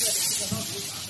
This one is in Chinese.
เพื่อกระ